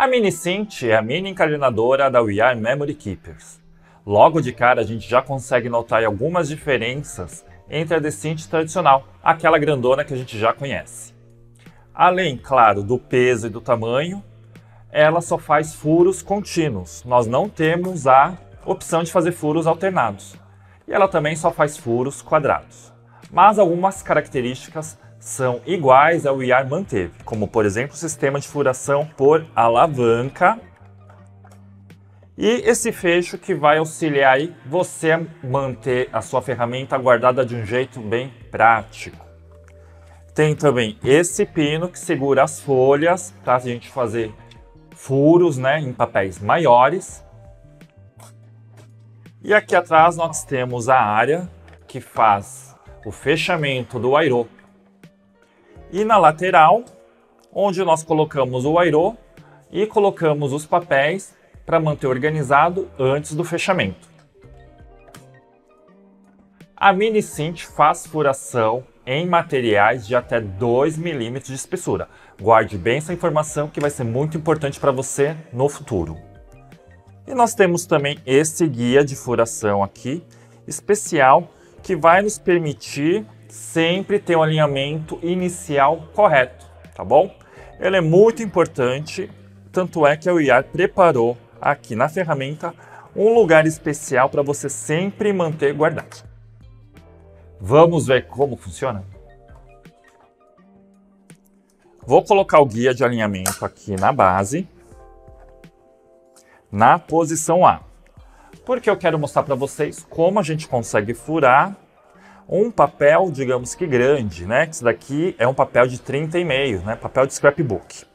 A MiniSynth é a mini encadenadora da We Are Memory Keepers. Logo de cara a gente já consegue notar algumas diferenças entre a Desynth tradicional, aquela grandona que a gente já conhece. Além, claro, do peso e do tamanho, ela só faz furos contínuos. Nós não temos a opção de fazer furos alternados. E ela também só faz furos quadrados. Mas algumas características são iguais ao IAR manteve, como por exemplo o sistema de furação por alavanca e esse fecho que vai auxiliar aí você manter a sua ferramenta guardada de um jeito bem prático. Tem também esse pino que segura as folhas para a gente fazer furos né, em papéis maiores. E aqui atrás nós temos a área que faz o fechamento do airô. E na lateral, onde nós colocamos o airô e colocamos os papéis para manter organizado antes do fechamento. A Mini Cint faz furação em materiais de até 2 milímetros de espessura. Guarde bem essa informação que vai ser muito importante para você no futuro. E nós temos também esse guia de furação aqui, especial, que vai nos permitir sempre ter um alinhamento inicial correto, tá bom? Ele é muito importante, tanto é que a UIAR preparou aqui na ferramenta um lugar especial para você sempre manter guardado. Vamos ver como funciona? Vou colocar o guia de alinhamento aqui na base, na posição A, porque eu quero mostrar para vocês como a gente consegue furar um papel, digamos que grande, né? Esse daqui é um papel de 30,5, né? Papel de scrapbook. O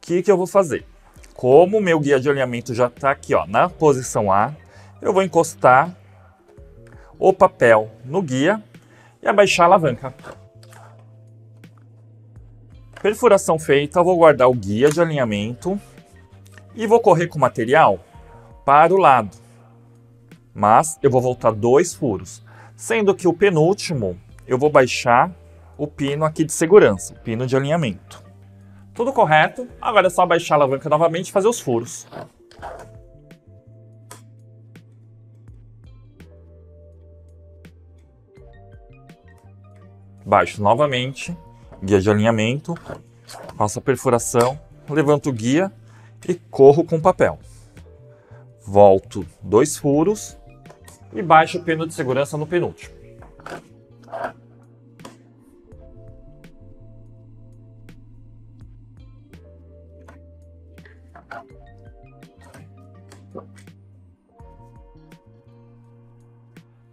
que, que eu vou fazer? Como o meu guia de alinhamento já está aqui ó, na posição A, eu vou encostar o papel no guia e abaixar a alavanca. Perfuração feita, eu vou guardar o guia de alinhamento e vou correr com o material para o lado. Mas eu vou voltar dois furos, sendo que o penúltimo eu vou baixar o pino aqui de segurança, o pino de alinhamento. Tudo correto, agora é só baixar a alavanca novamente e fazer os furos. baixo novamente, guia de alinhamento, faço a perfuração, levanto o guia e corro com o papel. Volto dois furos e baixo o pino de segurança no penúltimo.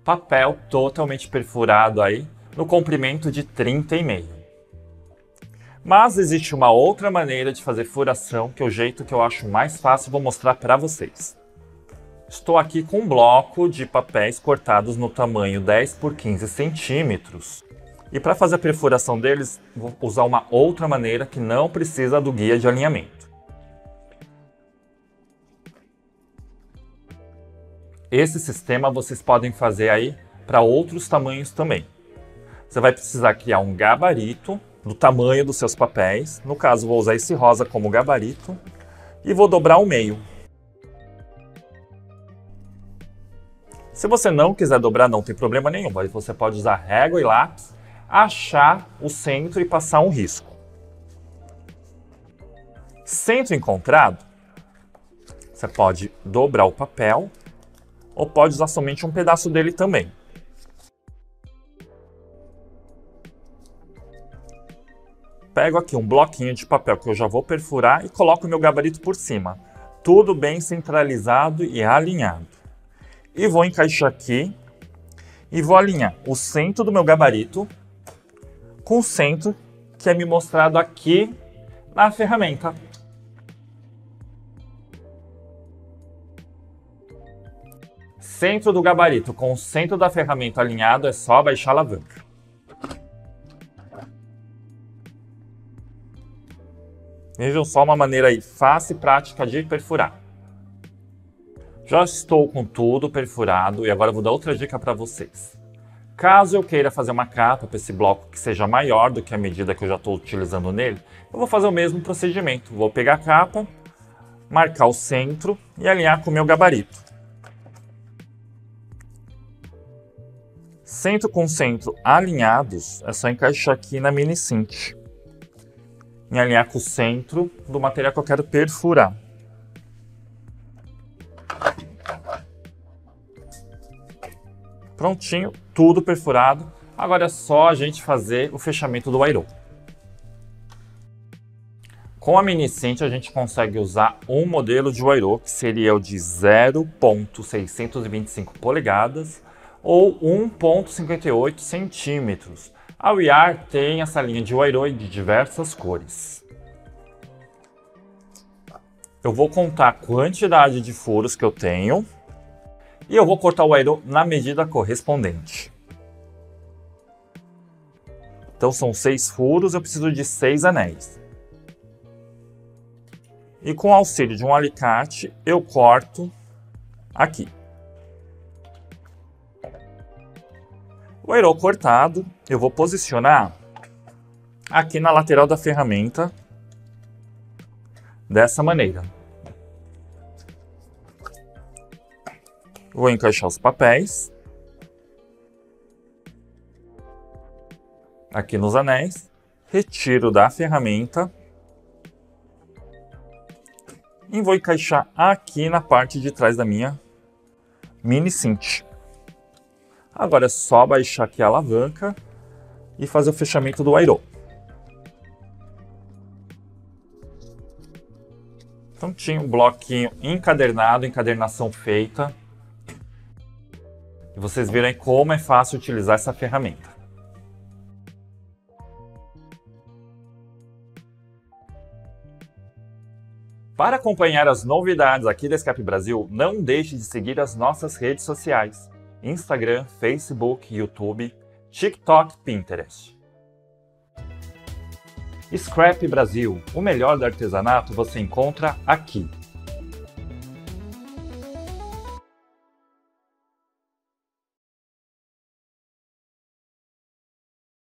Papel totalmente perfurado aí, no comprimento de 30,5. Mas existe uma outra maneira de fazer furação, que é o jeito que eu acho mais fácil, vou mostrar para vocês. Estou aqui com um bloco de papéis cortados no tamanho 10 por 15 centímetros. E para fazer a perfuração deles, vou usar uma outra maneira que não precisa do guia de alinhamento. Esse sistema vocês podem fazer aí para outros tamanhos também você vai precisar criar um gabarito do tamanho dos seus papéis. No caso, vou usar esse rosa como gabarito e vou dobrar ao meio. Se você não quiser dobrar, não tem problema nenhum. Você pode usar régua e lápis, achar o centro e passar um risco. Centro encontrado, você pode dobrar o papel ou pode usar somente um pedaço dele também. pego aqui um bloquinho de papel que eu já vou perfurar e coloco o meu gabarito por cima. Tudo bem centralizado e alinhado. E vou encaixar aqui e vou alinhar o centro do meu gabarito com o centro que é me mostrado aqui na ferramenta. Centro do gabarito com o centro da ferramenta alinhado é só abaixar a alavanca. Vejam só uma maneira aí fácil e prática de perfurar. Já estou com tudo perfurado e agora vou dar outra dica para vocês. Caso eu queira fazer uma capa para esse bloco que seja maior do que a medida que eu já estou utilizando nele, eu vou fazer o mesmo procedimento. Vou pegar a capa, marcar o centro e alinhar com o meu gabarito. Centro com centro alinhados, é só encaixar aqui na mini cint. E alinhar com o centro do material que eu quero perfurar. Prontinho, tudo perfurado. Agora é só a gente fazer o fechamento do airô. Com a Minicent a gente consegue usar um modelo de Wairo que seria o de 0.625 polegadas ou 1.58 centímetros. A WIAR tem essa linha de Wairo de diversas cores. Eu vou contar a quantidade de furos que eu tenho e eu vou cortar o Wairo na medida correspondente. Então são seis furos, eu preciso de seis anéis. E com o auxílio de um alicate, eu corto aqui. O aerol cortado, eu vou posicionar aqui na lateral da ferramenta dessa maneira. Vou encaixar os papéis aqui nos anéis, retiro da ferramenta e vou encaixar aqui na parte de trás da minha mini cinch. Agora é só baixar aqui a alavanca e fazer o fechamento do airô. Então tinha um bloquinho encadernado, encadernação feita. E vocês aí como é fácil utilizar essa ferramenta. Para acompanhar as novidades aqui da Escape Brasil, não deixe de seguir as nossas redes sociais: Instagram, Facebook, YouTube, TikTok, Pinterest. Scrap Brasil, o melhor do artesanato você encontra aqui.